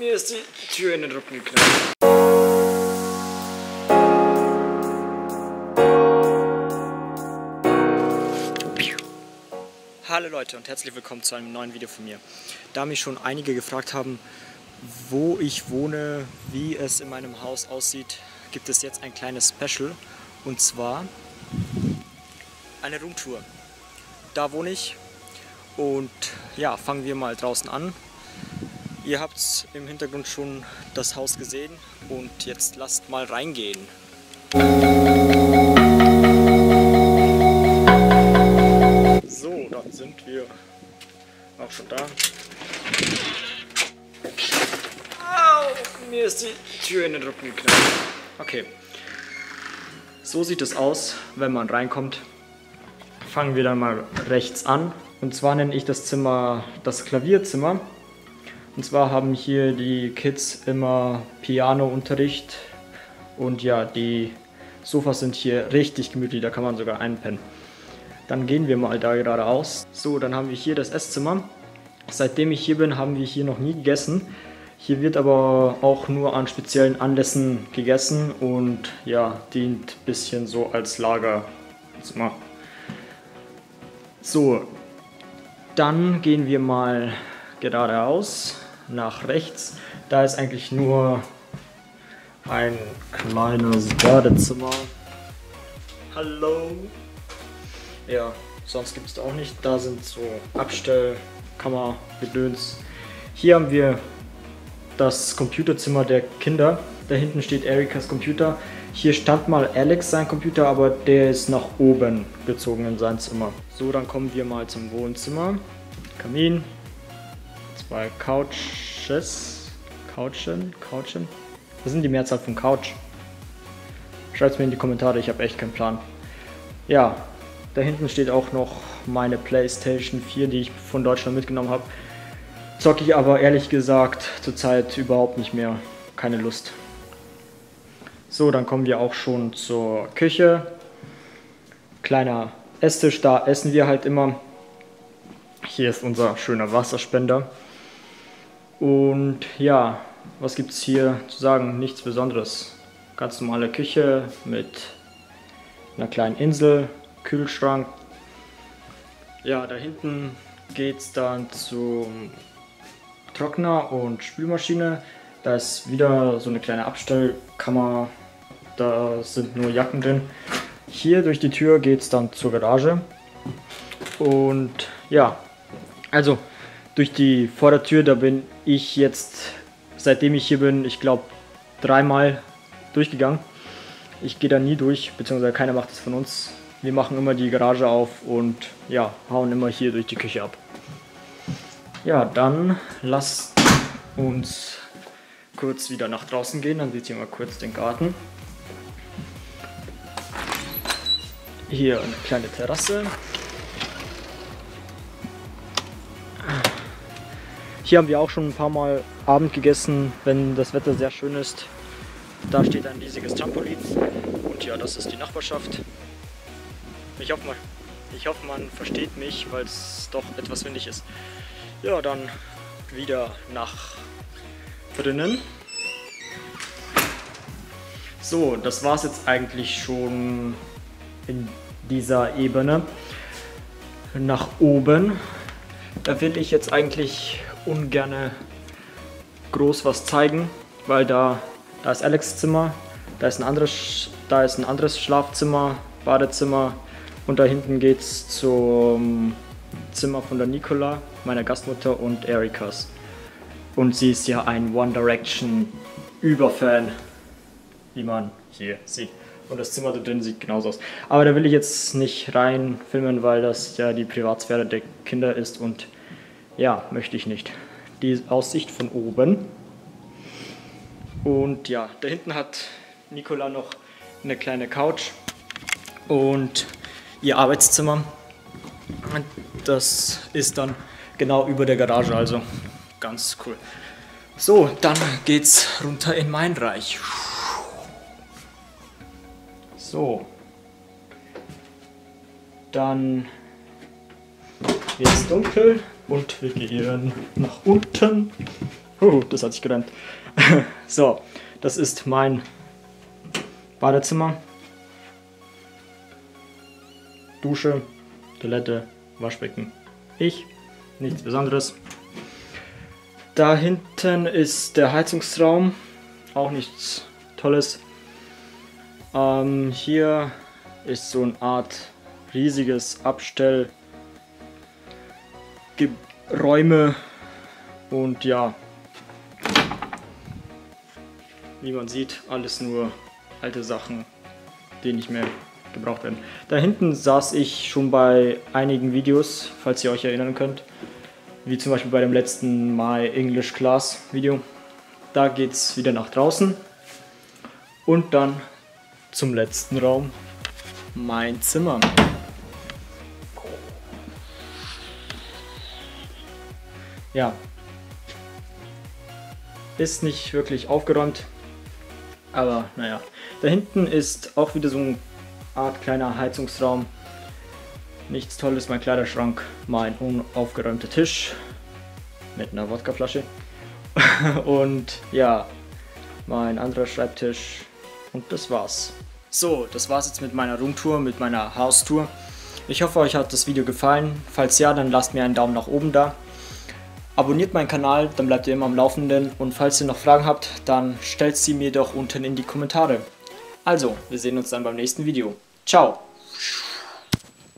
mir ist die Tür in den Rücken geknallt. Hallo Leute und herzlich willkommen zu einem neuen Video von mir. Da mich schon einige gefragt haben, wo ich wohne, wie es in meinem Haus aussieht, gibt es jetzt ein kleines Special und zwar eine Roomtour. Da wohne ich und ja, fangen wir mal draußen an. Ihr habt im Hintergrund schon das Haus gesehen und jetzt lasst mal reingehen. So, dann sind wir auch schon da. Au, mir ist die Tür in den Rücken geknallt. Okay. So sieht es aus, wenn man reinkommt. Fangen wir dann mal rechts an. Und zwar nenne ich das Zimmer das Klavierzimmer. Und zwar haben hier die Kids immer Pianounterricht und ja, die Sofas sind hier richtig gemütlich, da kann man sogar einpennen. Dann gehen wir mal da geradeaus. So, dann haben wir hier das Esszimmer. Seitdem ich hier bin, haben wir hier noch nie gegessen. Hier wird aber auch nur an speziellen Anlässen gegessen und ja, dient ein bisschen so als Lagerzimmer. So, dann gehen wir mal geradeaus nach rechts. Da ist eigentlich nur ein kleines Badezimmer. Hallo. Ja, sonst gibt es auch nicht. Da sind so Abstellkammer, Gedöns. Hier haben wir das Computerzimmer der Kinder. Da hinten steht Erikas Computer. Hier stand mal Alex sein Computer, aber der ist nach oben gezogen in sein Zimmer. So, dann kommen wir mal zum Wohnzimmer. Kamin, zwei Couches. Couchen? Couchen? Was sind die Mehrzahl von Couch? Schreibt es mir in die Kommentare, ich habe echt keinen Plan. Ja, da hinten steht auch noch meine Playstation 4, die ich von Deutschland mitgenommen habe. Zocke ich aber ehrlich gesagt zurzeit überhaupt nicht mehr. Keine Lust. So, dann kommen wir auch schon zur Küche. Kleiner Esstisch, da essen wir halt immer. Hier ist unser schöner Wasserspender. Und ja, was gibt es hier zu sagen? Nichts Besonderes. Ganz normale Küche mit einer kleinen Insel, Kühlschrank. Ja, da hinten geht es dann zum Trockner und Spülmaschine. Da ist wieder so eine kleine Abstellkammer. Da sind nur Jacken drin. Hier durch die Tür geht es dann zur Garage. Und ja, also durch die Vordertür, da bin ich jetzt, seitdem ich hier bin, ich glaube dreimal durchgegangen. Ich gehe da nie durch, beziehungsweise keiner macht es von uns. Wir machen immer die Garage auf und ja, hauen immer hier durch die Küche ab. Ja, dann lasst uns kurz wieder nach draußen gehen, dann seht ihr mal kurz den Garten. Hier eine kleine Terrasse. Hier haben wir auch schon ein paar Mal Abend gegessen, wenn das Wetter sehr schön ist. Da steht ein riesiges Trampolin und ja, das ist die Nachbarschaft. Ich hoffe, ich hoffe man versteht mich, weil es doch etwas windig ist. Ja, dann wieder nach drinnen. So, das war es jetzt eigentlich schon in dieser Ebene. Nach oben. Da will ich jetzt eigentlich ungern groß was zeigen, weil da, da ist Alex Zimmer, da ist ein anderes, da ist ein anderes Schlafzimmer, Badezimmer und da hinten geht es zum Zimmer von der Nicola, meiner Gastmutter und Erikas. Und sie ist ja ein One Direction Überfan, wie man hier sieht. Und das Zimmer da drin sieht genauso aus. Aber da will ich jetzt nicht rein filmen, weil das ja die Privatsphäre der Kinder ist und ja, möchte ich nicht. Die Aussicht von oben. Und ja, da hinten hat Nicola noch eine kleine Couch und ihr Arbeitszimmer. Das ist dann genau über der Garage, also ganz cool. So, dann geht's runter in mein Reich. So. Dann wird es dunkel und wir gehen nach unten Uh, das hat sich gerannt. so, das ist mein Badezimmer. Dusche, Toilette, Waschbecken. Ich, nichts Besonderes. Da hinten ist der Heizungsraum, auch nichts Tolles. Ähm, hier ist so eine Art riesiges Abstell Räume und ja, wie man sieht, alles nur alte Sachen, die nicht mehr gebraucht werden. Da hinten saß ich schon bei einigen Videos, falls ihr euch erinnern könnt, wie zum Beispiel bei dem letzten My English Class Video. Da geht es wieder nach draußen und dann zum letzten Raum, mein Zimmer. Ja, ist nicht wirklich aufgeräumt, aber naja. Da hinten ist auch wieder so eine Art kleiner Heizungsraum. Nichts Tolles, mein Kleiderschrank, mein unaufgeräumter Tisch mit einer Wodkaflasche und ja, mein anderer Schreibtisch und das war's. So, das war's jetzt mit meiner Roomtour, mit meiner Haustour. Ich hoffe, euch hat das Video gefallen. Falls ja, dann lasst mir einen Daumen nach oben da. Abonniert meinen Kanal, dann bleibt ihr immer am Laufenden und falls ihr noch Fragen habt, dann stellt sie mir doch unten in die Kommentare. Also, wir sehen uns dann beim nächsten Video. Ciao!